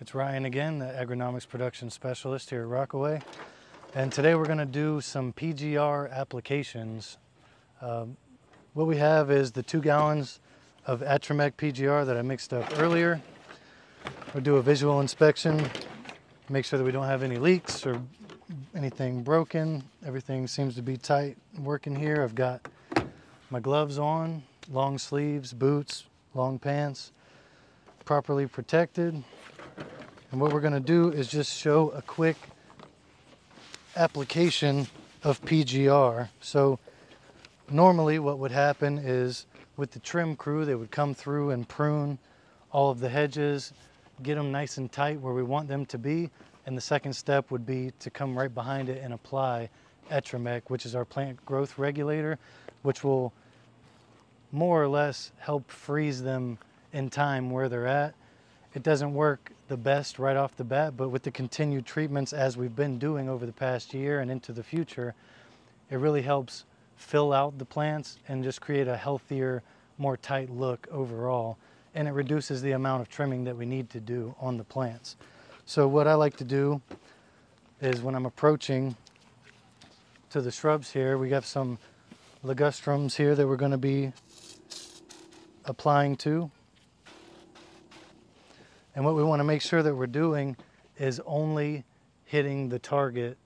It's Ryan again, the agronomics production specialist here at Rockaway. And today we're gonna do some PGR applications. Um, what we have is the two gallons of Atrimmec PGR that I mixed up earlier. We'll do a visual inspection, make sure that we don't have any leaks or anything broken. Everything seems to be tight working here. I've got my gloves on, long sleeves, boots, long pants, properly protected. And what we're gonna do is just show a quick application of PGR. So normally what would happen is with the trim crew, they would come through and prune all of the hedges, get them nice and tight where we want them to be. And the second step would be to come right behind it and apply Atrimmec, which is our plant growth regulator, which will more or less help freeze them in time where they're at. It doesn't work the best right off the bat, but with the continued treatments as we've been doing over the past year and into the future, it really helps fill out the plants and just create a healthier, more tight look overall. And it reduces the amount of trimming that we need to do on the plants. So what I like to do is when I'm approaching to the shrubs here, we got some ligustrums here that we're going to be applying to. And what we want to make sure that we're doing is only hitting the target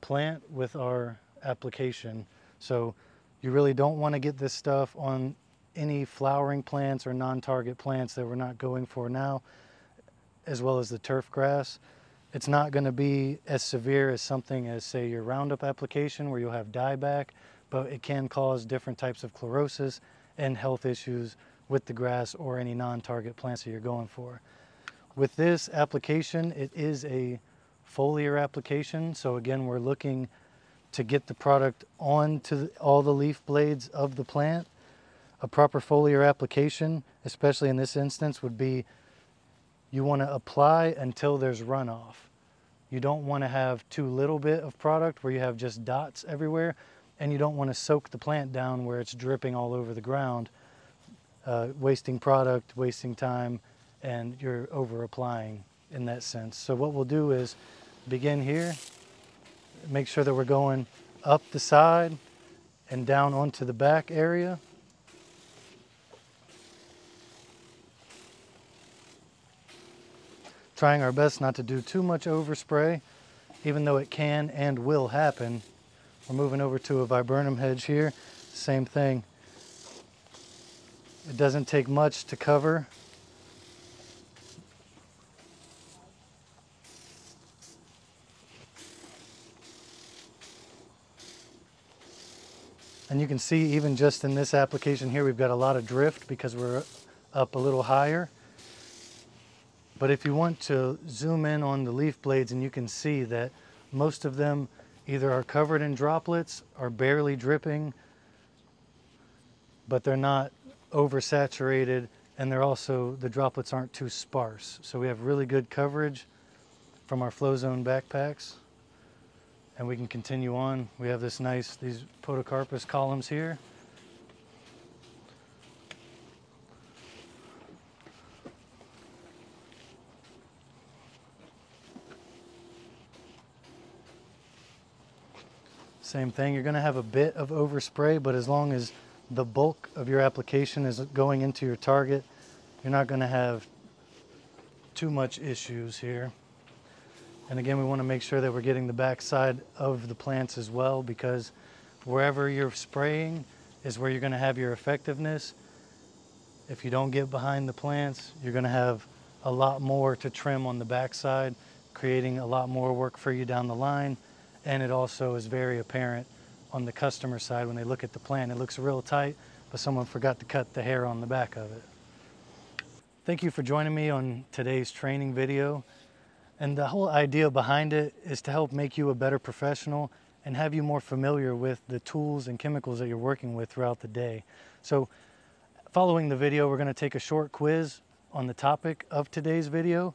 plant with our application. So you really don't want to get this stuff on any flowering plants or non-target plants that we're not going for now, as well as the turf grass. It's not going to be as severe as something as say your Roundup application where you'll have dieback, but it can cause different types of chlorosis and health issues with the grass or any non-target plants that you're going for. With this application, it is a foliar application. So again, we're looking to get the product onto all the leaf blades of the plant. A proper foliar application, especially in this instance, would be you want to apply until there's runoff. You don't want to have too little bit of product where you have just dots everywhere, and you don't want to soak the plant down where it's dripping all over the ground, uh, wasting product, wasting time, and you're over applying in that sense. So what we'll do is begin here, make sure that we're going up the side and down onto the back area. Trying our best not to do too much overspray, even though it can and will happen. We're moving over to a viburnum hedge here, same thing. It doesn't take much to cover And you can see even just in this application here, we've got a lot of drift because we're up a little higher. But if you want to zoom in on the leaf blades and you can see that most of them either are covered in droplets or barely dripping, but they're not oversaturated and they're also, the droplets aren't too sparse. So we have really good coverage from our FlowZone backpacks and we can continue on. We have this nice, these podocarpus columns here. Same thing, you're gonna have a bit of overspray, but as long as the bulk of your application is going into your target, you're not gonna have too much issues here. And again, we want to make sure that we're getting the backside of the plants as well because wherever you're spraying is where you're going to have your effectiveness. If you don't get behind the plants, you're going to have a lot more to trim on the backside, creating a lot more work for you down the line. And it also is very apparent on the customer side when they look at the plant. It looks real tight, but someone forgot to cut the hair on the back of it. Thank you for joining me on today's training video. And the whole idea behind it is to help make you a better professional and have you more familiar with the tools and chemicals that you're working with throughout the day. So following the video, we're gonna take a short quiz on the topic of today's video.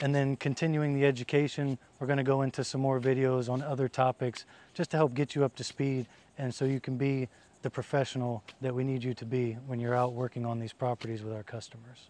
And then continuing the education, we're gonna go into some more videos on other topics just to help get you up to speed and so you can be the professional that we need you to be when you're out working on these properties with our customers.